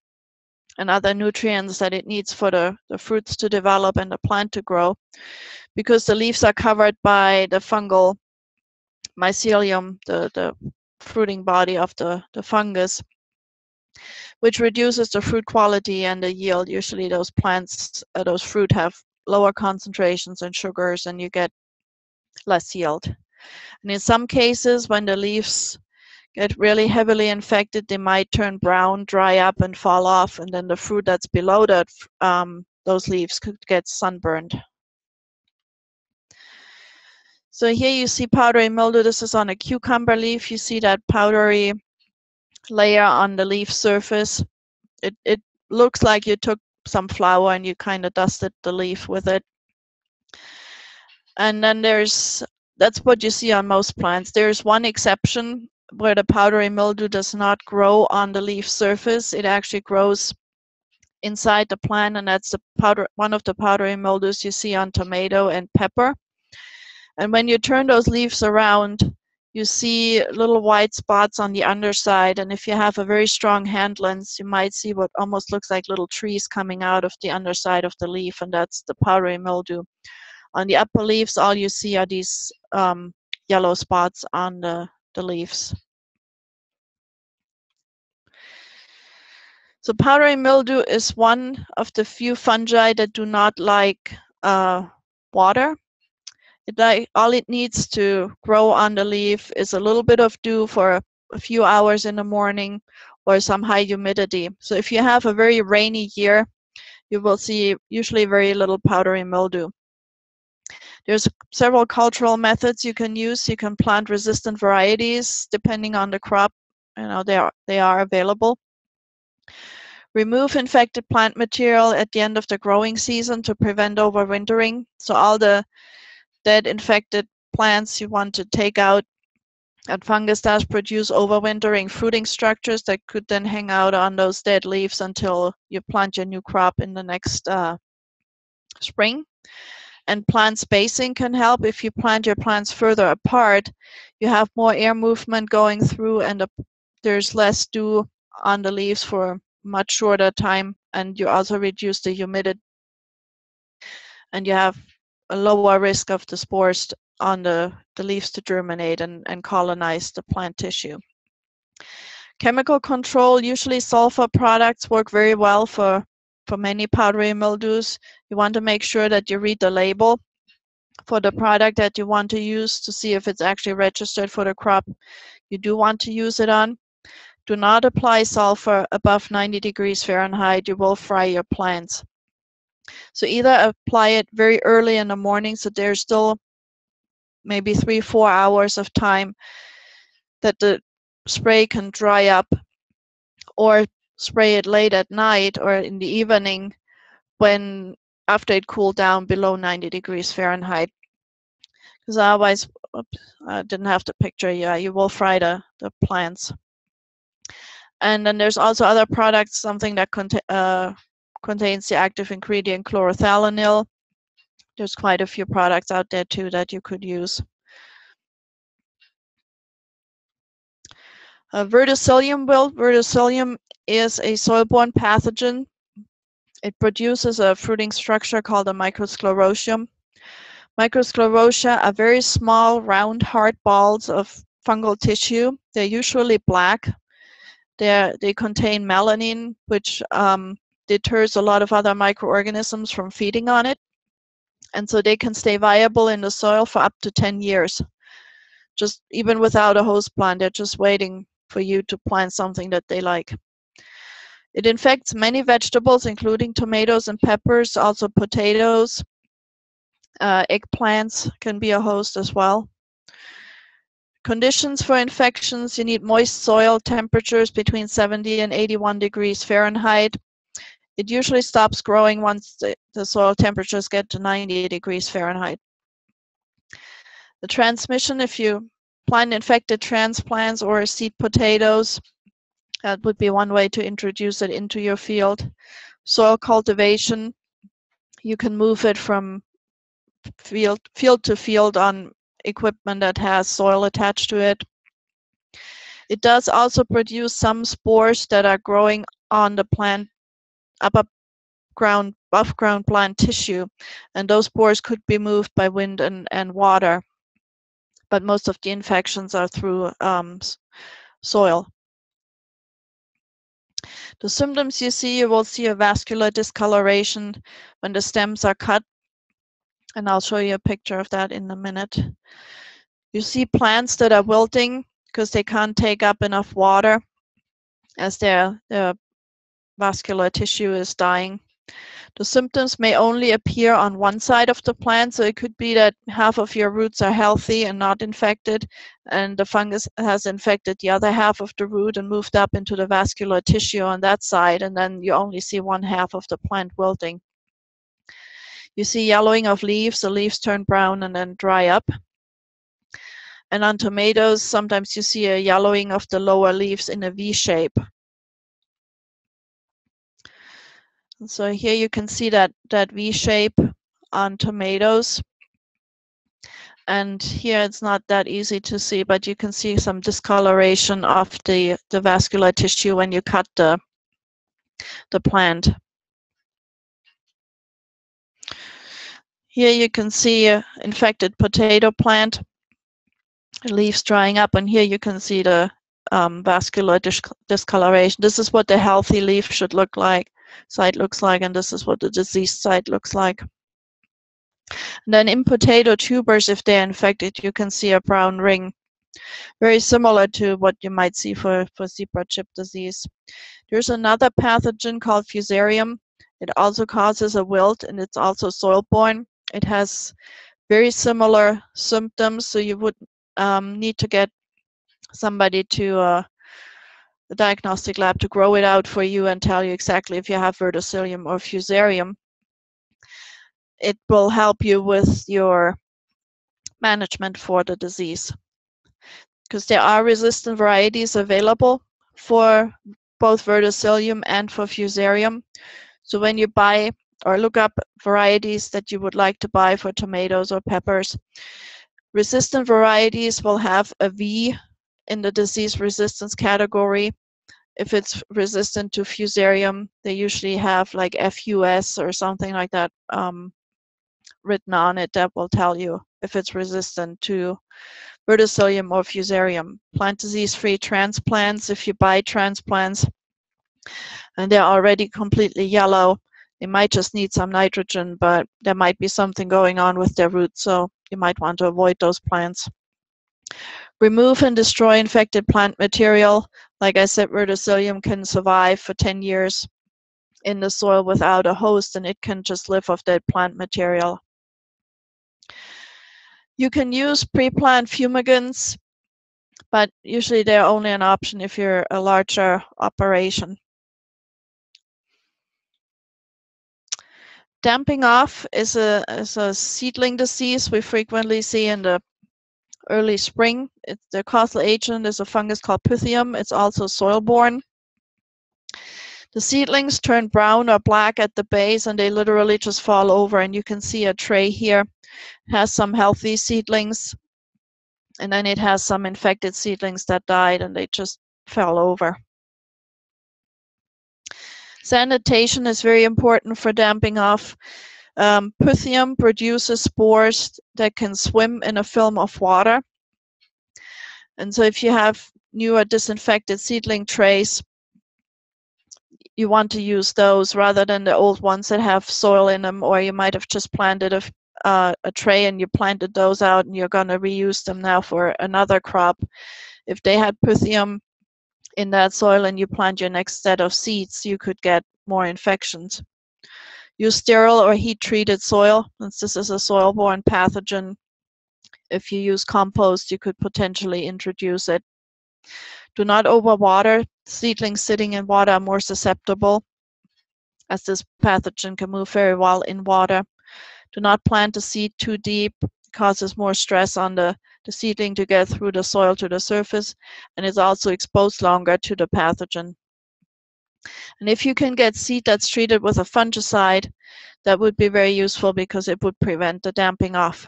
and other nutrients that it needs for the, the fruits to develop and the plant to grow because the leaves are covered by the fungal mycelium, the, the fruiting body of the, the fungus, which reduces the fruit quality and the yield. Usually those plants, uh, those fruit have lower concentrations and sugars and you get less yield. And in some cases, when the leaves get really heavily infected, they might turn brown, dry up, and fall off, and then the fruit that's below that, um, those leaves could get sunburned. So here you see powdery mildew. This is on a cucumber leaf. You see that powdery layer on the leaf surface. It, it looks like you took some flour and you kind of dusted the leaf with it. And then there's, that's what you see on most plants. There's one exception where the powdery mildew does not grow on the leaf surface. It actually grows inside the plant, and that's the powder, one of the powdery mildews you see on tomato and pepper. And when you turn those leaves around, you see little white spots on the underside. And if you have a very strong hand lens, you might see what almost looks like little trees coming out of the underside of the leaf, and that's the powdery mildew. On the upper leaves, all you see are these um, yellow spots on the, the leaves. So powdery mildew is one of the few fungi that do not like uh, water. It all it needs to grow on the leaf is a little bit of dew for a few hours in the morning or some high humidity. So if you have a very rainy year, you will see usually very little powdery mildew. There's several cultural methods you can use. You can plant resistant varieties depending on the crop. You know, they are, they are available. Remove infected plant material at the end of the growing season to prevent overwintering. So all the dead infected plants you want to take out and fungus does produce overwintering fruiting structures that could then hang out on those dead leaves until you plant your new crop in the next uh, spring. And plant spacing can help. If you plant your plants further apart, you have more air movement going through and there's less dew on the leaves for a much shorter time and you also reduce the humidity and you have a lower risk of the spores on the, the leaves to germinate and, and colonize the plant tissue. Chemical control, usually sulfur products work very well for, for many powdery mildews. You want to make sure that you read the label for the product that you want to use to see if it's actually registered for the crop you do want to use it on. Do not apply sulfur above 90 degrees Fahrenheit. You will fry your plants. So either apply it very early in the morning so there's still maybe three, four hours of time that the spray can dry up or spray it late at night or in the evening when after it cooled down below 90 degrees Fahrenheit. Because otherwise, oops, I didn't have the picture. Yeah, you will fry the, the plants. And then there's also other products, something that uh, contains the active ingredient chlorothalonil. There's quite a few products out there too that you could use. Uh, verticillium wilt. Verticillium is a soil-borne pathogen. It produces a fruiting structure called a microsclerotium. Microsclerotia are very small, round, hard balls of fungal tissue. They're usually black. They're, they contain melanin, which um, deters a lot of other microorganisms from feeding on it. And so they can stay viable in the soil for up to 10 years. Just even without a host plant, they're just waiting for you to plant something that they like. It infects many vegetables, including tomatoes and peppers, also potatoes. Uh, eggplants can be a host as well. Conditions for infections, you need moist soil temperatures between 70 and 81 degrees Fahrenheit. It usually stops growing once the, the soil temperatures get to 90 degrees Fahrenheit. The transmission, if you plant infected transplants or seed potatoes, that would be one way to introduce it into your field. Soil cultivation, you can move it from field, field to field on equipment that has soil attached to it. It does also produce some spores that are growing on the plant above ground, above ground plant tissue, and those pores could be moved by wind and, and water. But most of the infections are through um, soil. The symptoms you see, you will see a vascular discoloration when the stems are cut. And I'll show you a picture of that in a minute. You see plants that are wilting because they can't take up enough water as their, their vascular tissue is dying. The symptoms may only appear on one side of the plant, so it could be that half of your roots are healthy and not infected, and the fungus has infected the other half of the root and moved up into the vascular tissue on that side, and then you only see one half of the plant wilting. You see yellowing of leaves, the leaves turn brown and then dry up. And on tomatoes, sometimes you see a yellowing of the lower leaves in a V shape. So here you can see that, that V shape on tomatoes. And here it's not that easy to see, but you can see some discoloration of the, the vascular tissue when you cut the, the plant. Here you can see infected potato plant, leaves drying up, and here you can see the um, vascular discoloration. This is what the healthy leaf should look like site looks like, and this is what the diseased site looks like. And then in potato tubers, if they're infected, you can see a brown ring, very similar to what you might see for, for zebra chip disease. There's another pathogen called fusarium. It also causes a wilt, and it's also soil-borne. It has very similar symptoms, so you would um, need to get somebody to uh, the diagnostic lab to grow it out for you and tell you exactly if you have verticillium or fusarium. It will help you with your management for the disease. Because there are resistant varieties available for both verticillium and for fusarium. So when you buy or look up varieties that you would like to buy for tomatoes or peppers, resistant varieties will have a V in the disease resistance category. If it's resistant to fusarium, they usually have like FUS or something like that um, written on it that will tell you if it's resistant to verticillium or fusarium. Plant disease-free transplants, if you buy transplants and they're already completely yellow, they might just need some nitrogen, but there might be something going on with their roots, so you might want to avoid those plants. Remove and destroy infected plant material. Like I said, verticillium can survive for 10 years in the soil without a host and it can just live off that plant material. You can use pre-plant fumigants, but usually they're only an option if you're a larger operation. damping off is a, is a seedling disease we frequently see in the early spring. The causal agent is a fungus called Pythium. It's also soil-borne. The seedlings turn brown or black at the base and they literally just fall over. And you can see a tray here has some healthy seedlings and then it has some infected seedlings that died and they just fell over. Sanitation is very important for damping off. Um, Pythium produces spores that can swim in a film of water. And so if you have newer disinfected seedling trays, you want to use those rather than the old ones that have soil in them, or you might have just planted a, uh, a tray and you planted those out and you're going to reuse them now for another crop. If they had pythium in that soil and you plant your next set of seeds, you could get more infections. Use sterile or heat treated soil, since this is a soil borne pathogen. If you use compost, you could potentially introduce it. Do not overwater. Seedlings sitting in water are more susceptible as this pathogen can move very well in water. Do not plant the seed too deep. It causes more stress on the, the seedling to get through the soil to the surface and is also exposed longer to the pathogen. And if you can get seed that's treated with a fungicide, that would be very useful because it would prevent the damping off.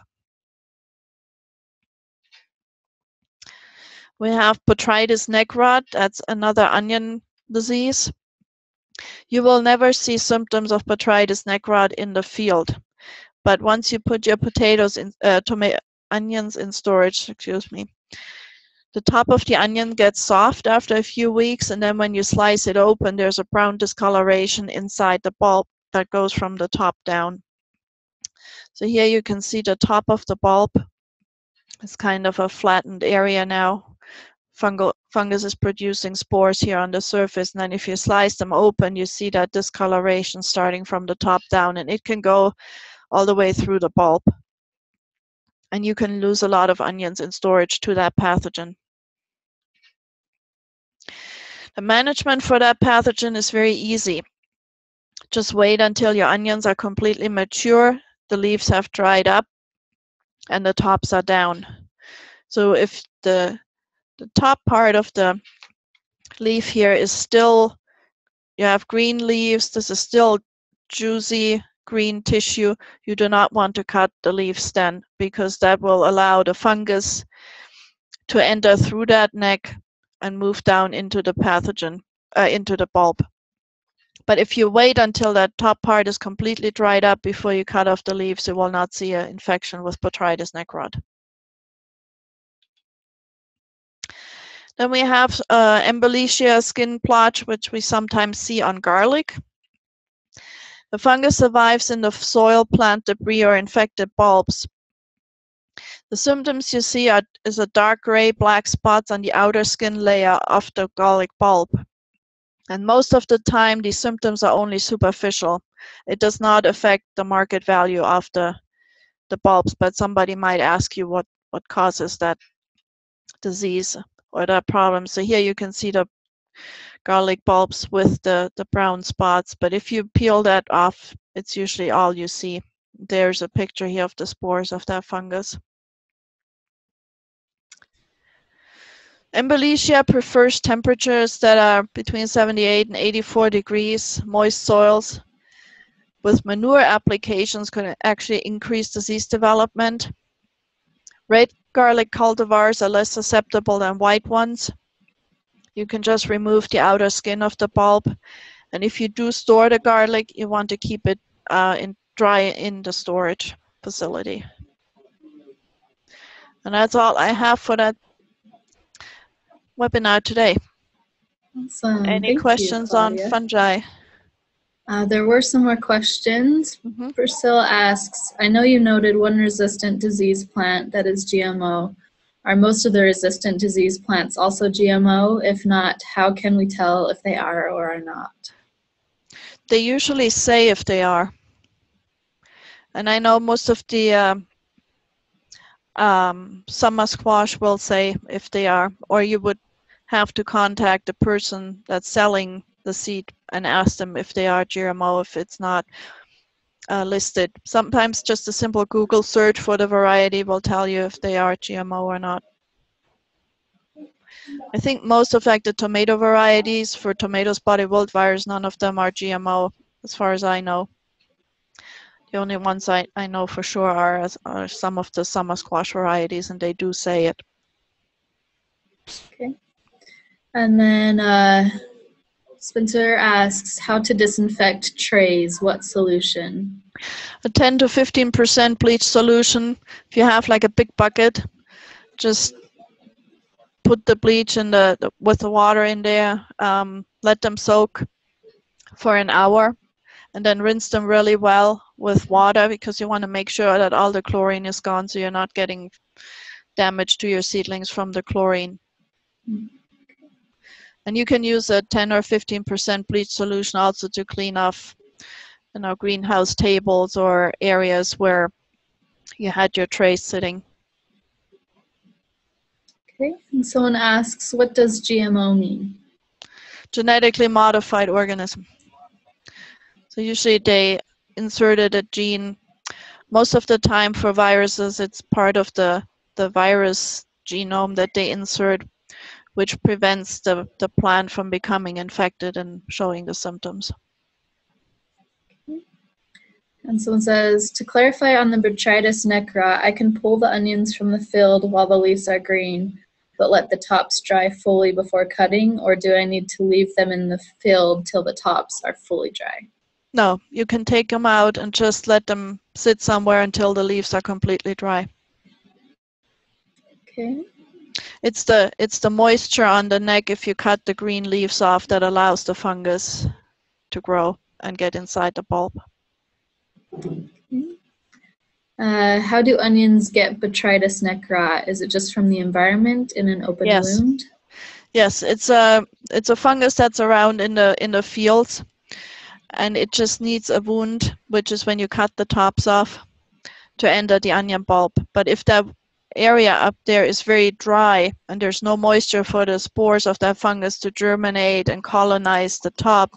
We have botrytis neck rot, that's another onion disease. You will never see symptoms of botrytis neck rot in the field. But once you put your potatoes in, uh, onions in storage, excuse me, the top of the onion gets soft after a few weeks, and then when you slice it open, there's a brown discoloration inside the bulb that goes from the top down. So here you can see the top of the bulb. It's kind of a flattened area now. Fungal, fungus is producing spores here on the surface, and then if you slice them open, you see that discoloration starting from the top down, and it can go all the way through the bulb. And you can lose a lot of onions in storage to that pathogen. The management for that pathogen is very easy. Just wait until your onions are completely mature, the leaves have dried up, and the tops are down. So if the, the top part of the leaf here is still, you have green leaves, this is still juicy green tissue, you do not want to cut the leaves then because that will allow the fungus to enter through that neck and move down into the pathogen, uh, into the bulb. But if you wait until that top part is completely dried up before you cut off the leaves, you will not see an infection with Botrytis neck rot. Then we have uh, Embellisia skin blotch, which we sometimes see on garlic. The fungus survives in the soil, plant debris, or infected bulbs. The symptoms you see are, is a dark gray black spots on the outer skin layer of the garlic bulb. And most of the time, these symptoms are only superficial. It does not affect the market value of the, the bulbs, but somebody might ask you what, what causes that disease or that problem. So here you can see the garlic bulbs with the, the brown spots, but if you peel that off, it's usually all you see. There's a picture here of the spores of that fungus. Embellisia prefers temperatures that are between 78 and 84 degrees. Moist soils with manure applications can actually increase disease development. Red garlic cultivars are less susceptible than white ones. You can just remove the outer skin of the bulb. And if you do store the garlic, you want to keep it uh, in dry in the storage facility. And that's all I have for that webinar today. Awesome. Any Thank questions you, on fungi? Uh, there were some more questions. Mhm. Priscilla asks, I know you noted one resistant disease plant that is GMO. Are most of the resistant disease plants also GMO? If not, how can we tell if they are or are not? They usually say if they are. And I know most of the um, um, summer squash will say if they are, or you would have to contact the person that's selling the seed and ask them if they are GMO. If it's not, uh, listed. Sometimes just a simple Google search for the variety will tell you if they are GMO or not. I think most of like the tomato varieties for tomato spotted wilt virus, none of them are GMO as far as I know. The only ones I, I know for sure are, are some of the summer squash varieties and they do say it. Okay. And then uh, Spencer asks how to disinfect trays. What solution? A 10 to 15% bleach solution. If you have like a big bucket, just put the bleach in the, the with the water in there. Um, let them soak for an hour, and then rinse them really well with water because you want to make sure that all the chlorine is gone, so you're not getting damage to your seedlings from the chlorine. Mm. And you can use a 10 or 15% bleach solution also to clean off you know, greenhouse tables or areas where you had your trays sitting. Okay, and someone asks, what does GMO mean? Genetically modified organism. So usually they inserted a gene. Most of the time for viruses, it's part of the, the virus genome that they insert which prevents the, the plant from becoming infected and showing the symptoms. And someone says, to clarify on the Botrytis neck rot, I can pull the onions from the field while the leaves are green, but let the tops dry fully before cutting, or do I need to leave them in the field till the tops are fully dry? No, you can take them out and just let them sit somewhere until the leaves are completely dry. Okay. It's the it's the moisture on the neck if you cut the green leaves off that allows the fungus to grow and get inside the bulb. Uh, how do onions get Botrytis neck rot? Is it just from the environment in an open yes. wound? Yes, it's a it's a fungus that's around in the in the fields, and it just needs a wound, which is when you cut the tops off, to enter the onion bulb. But if that area up there is very dry and there's no moisture for the spores of that fungus to germinate and colonize the top,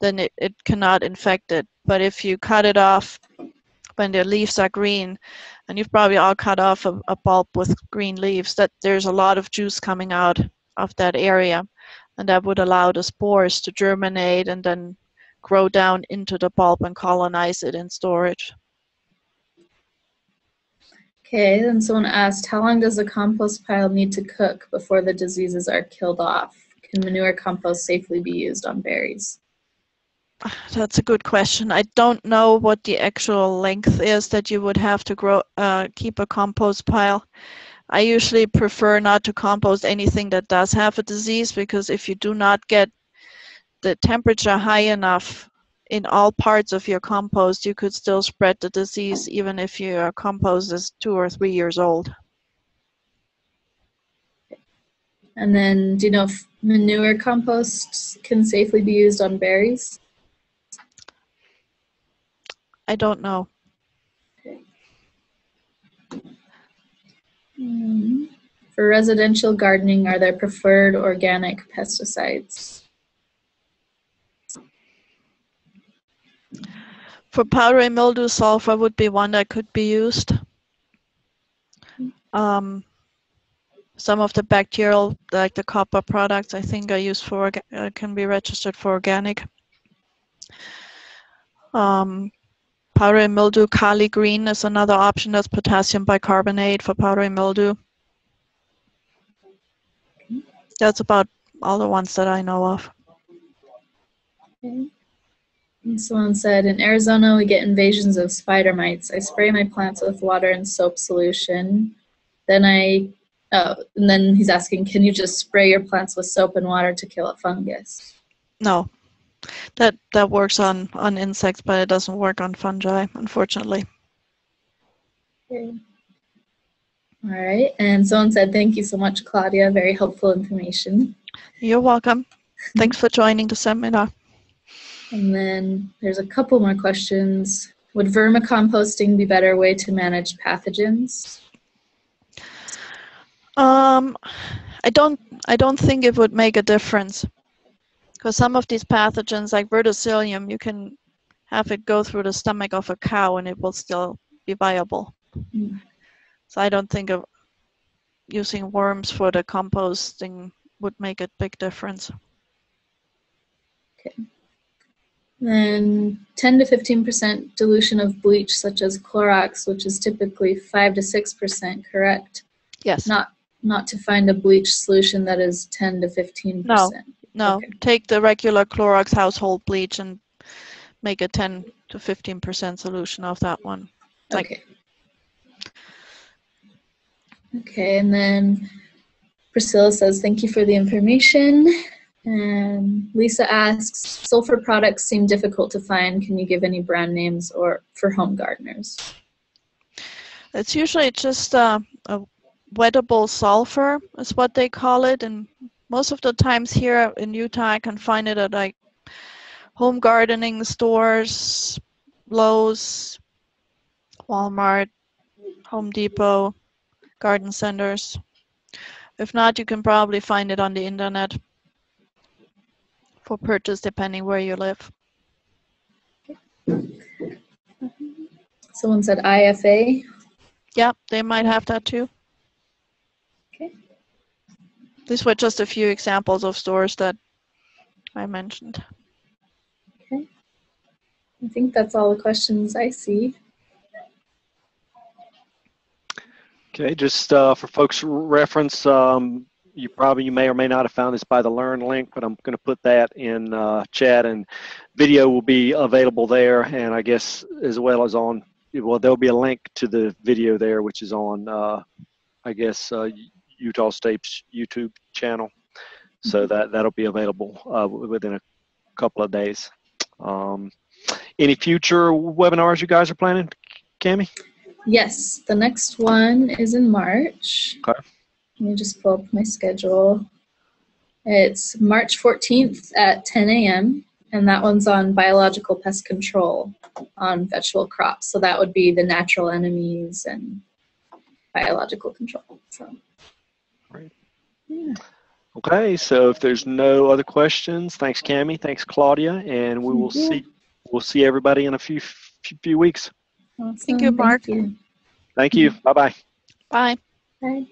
then it, it cannot infect it. But if you cut it off when the leaves are green, and you've probably all cut off a, a bulb with green leaves, that there's a lot of juice coming out of that area. And that would allow the spores to germinate and then grow down into the bulb and colonize it in storage. Okay, then someone asked, how long does a compost pile need to cook before the diseases are killed off? Can manure compost safely be used on berries? That's a good question. I don't know what the actual length is that you would have to grow, uh, keep a compost pile. I usually prefer not to compost anything that does have a disease because if you do not get the temperature high enough in all parts of your compost, you could still spread the disease even if your compost is two or three years old. And then, do you know if manure compost can safely be used on berries? I don't know. Okay. Mm. For residential gardening, are there preferred organic pesticides? For powdery mildew, sulfur would be one that could be used. Um, some of the bacterial, like the copper products, I think are used for, uh, can be registered for organic. Um, powdery mildew, Kaligreen is another option. That's potassium bicarbonate for powdery mildew. That's about all the ones that I know of. Okay. Someone said, in Arizona, we get invasions of spider mites. I spray my plants with water and soap solution. Then I, oh, and then he's asking, can you just spray your plants with soap and water to kill a fungus? No, that that works on on insects, but it doesn't work on fungi, unfortunately. Okay. All right, and someone said, thank you so much, Claudia. Very helpful information. You're welcome. Thanks for joining the seminar. And then there's a couple more questions. Would vermicomposting be a better way to manage pathogens? Um, I don't. I don't think it would make a difference because some of these pathogens, like verticillium, you can have it go through the stomach of a cow and it will still be viable. Mm. So I don't think of using worms for the composting would make a big difference. Then 10 to 15% dilution of bleach, such as Clorox, which is typically 5 to 6%, correct? Yes. Not not to find a bleach solution that is 10 to 15%. No. No, Okay. take the regular Clorox household bleach and make a 10 to 15% solution of that one. Like- okay. Okay, and then Priscilla says, thank you for the information. And Lisa asks, sulfur products seem difficult to find. Can you give any brand names or for home gardeners? It's usually just uh, a wettable sulfur, is what they call it. And most of the times here in Utah, I can find it at like home gardening stores, Lowe's, Walmart, Home Depot, garden centers. If not, you can probably find it on the internet for purchase depending where you live. Someone said IFA. Yeah, they might have that too. Okay. These were just a few examples of stores that I mentioned. Okay. I think that's all the questions I see. Okay, just uh, for folks' reference, um, you probably you may or may not have found this by the Learn link, but I'm going to put that in uh, chat, and video will be available there, and I guess as well as on. Well, there'll be a link to the video there, which is on, uh, I guess, uh, Utah State's YouTube channel. So that that'll be available uh, within a couple of days. Um, any future webinars you guys are planning, Cami? Yes, the next one is in March. Okay. Let me just pull up my schedule. It's March 14th at 10 a.m. and that one's on biological pest control on vegetable crops. So that would be the natural enemies and biological control. So. Great. Yeah. Okay, so if there's no other questions, thanks Cami, thanks Claudia, and we will Thank you. see we'll see everybody in a few few, few weeks. Awesome. you, Mark. you. Thank you. Bye bye. Bye. Bye.